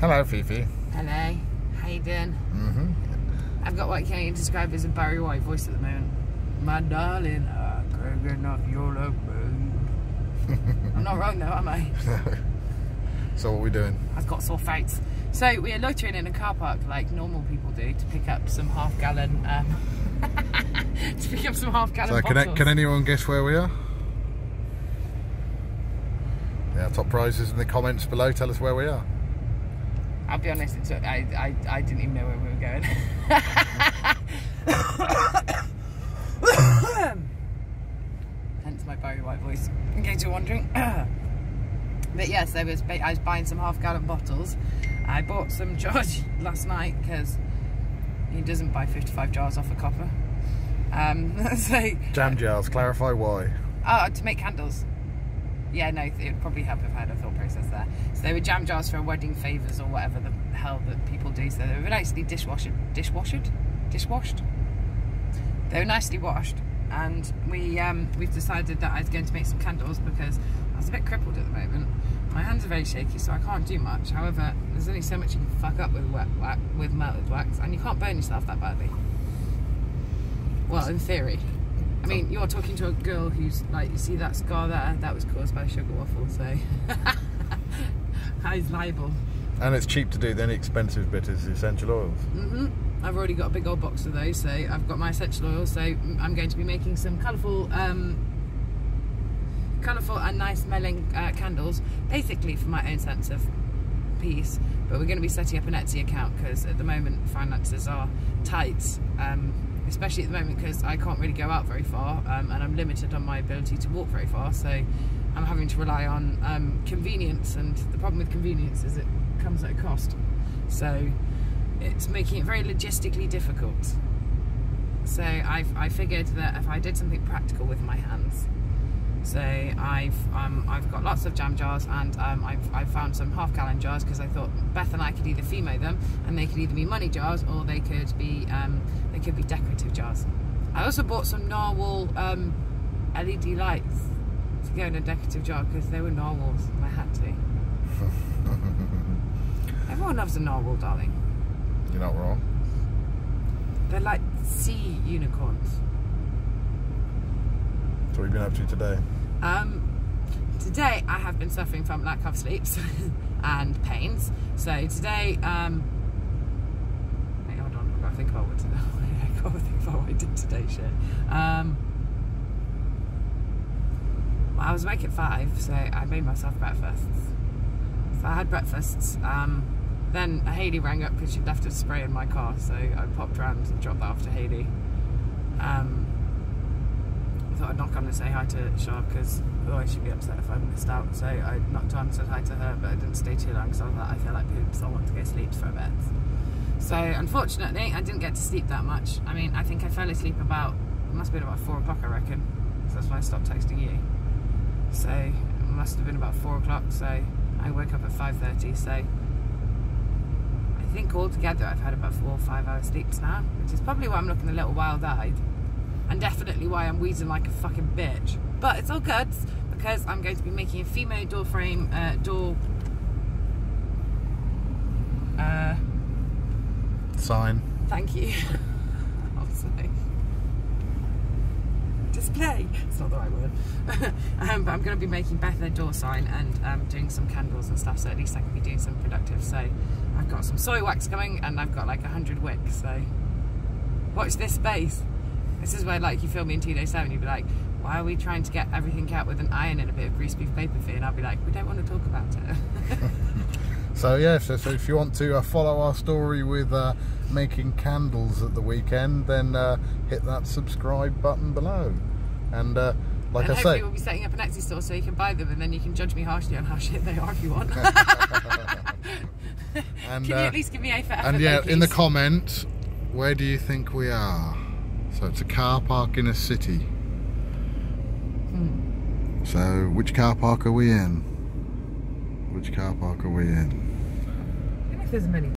Hello, Fifi. Hello. How you doing? Mm-hmm. I've got what can you describe as a Barry White voice at the moment. My darling, I can't get enough your love. I'm not wrong though, am I? so what are we doing? I've got sore throats. So we are loitering in a car park like normal people do to pick up some half gallon um, to pick up some half gallon So can, can anyone guess where we are? Yeah, top prizes in the comments below. Tell us where we are. I'll be honest, it's, I, I, I didn't even know where we were going. Hence my Barry White voice, in case you're wondering. but yes, I was, I was buying some half gallon bottles. I bought some jars last night because he doesn't buy 55 jars off a copper. Um, so, Jam jars. Clarify why. Oh, to make candles. Yeah, no, it would probably help if I had a thought process there. So they were jam jars for wedding favours or whatever the hell that people do. So they were nicely dishwashed, dishwashed, dishwashed. They were nicely washed, and we um, we've decided that I was going to make some candles because I was a bit crippled at the moment. My hands are very shaky, so I can't do much. However, there's only so much you can fuck up with wet wax, with melted wax, and you can't burn yourself that badly. Well, in theory. I mean, you're talking to a girl who's like, you see that scar there? That was caused by sugar waffle, so. How's liable? And it's cheap to do. The only expensive bit is essential oils. hmm I've already got a big old box of those, so I've got my essential oils, so I'm going to be making some colourful, um, colourful and nice smelling uh, candles, basically for my own sense of peace. But we're going to be setting up an Etsy account because at the moment finances are tight. Um, especially at the moment because I can't really go out very far um, and I'm limited on my ability to walk very far so I'm having to rely on um, convenience and the problem with convenience is it comes at a cost. So it's making it very logistically difficult. So I've, I figured that if I did something practical with my hands so I've um, I've got lots of jam jars and um, I've, I've found some half gallon jars because I thought Beth and I could either Fimo them and they could either be money jars or they could be um, they could be decorative jars. I also bought some narwhal um, LED lights to go in a decorative jar because they were narwhals and I had to. Everyone loves a narwhal, darling. You're not wrong. They're like sea unicorns. So what have been up to today? Um, today I have been suffering from lack of sleeps and pains. So today, um, hold on, I've got to think about what I've got to think about what I did today, shit. Um, well, I was awake at five, so I made myself breakfast. So I had breakfasts. Um, then Haley rang up because she'd left a spray in my car, so I popped around and dropped that off to Haley. Um, On and say hi to Shah because otherwise she'd be upset if I missed out. So I knocked on and said hi to her, but I didn't stay too long because I was like, I feel like poops, I want to go sleep for a bit. So unfortunately, I didn't get to sleep that much. I mean, I think I fell asleep about, it must have been about four o'clock, I reckon. So that's why I stopped texting you. So it must have been about four o'clock. So I woke up at 5.30. So I think altogether I've had about four or five hours sleeps now, which is probably why I'm looking a little wild-eyed and definitely why I'm wheezing like a fucking bitch. But it's all good because I'm going to be making a female door frame uh, door uh, Sign. thank you. Obviously. Display. It's not the right word. um, but I'm going to be making Beth a door sign and um, doing some candles and stuff, so at least I can be doing some productive. So I've got some soy wax coming, and I've got like a hundred wicks. So watch this space. This is where like you film me in 2 days 7 you'd be like, why are we trying to get everything out with an iron and a bit of grease beef paper Fi? And I'll be like, we don't want to talk about it. So yeah, so, so if you want to uh, follow our story with uh, making candles at the weekend, then uh, hit that subscribe button below. And uh, like and I hopefully say, we'll be setting up an Etsy store so you can buy them and then you can judge me harshly on how shit they are if you want. and can you uh, at least give me a for and yeah, though, in the comments, where do you think we are? So it's a car park in a city. Hmm. So which car park are we in? Which car park are we in? I if there's many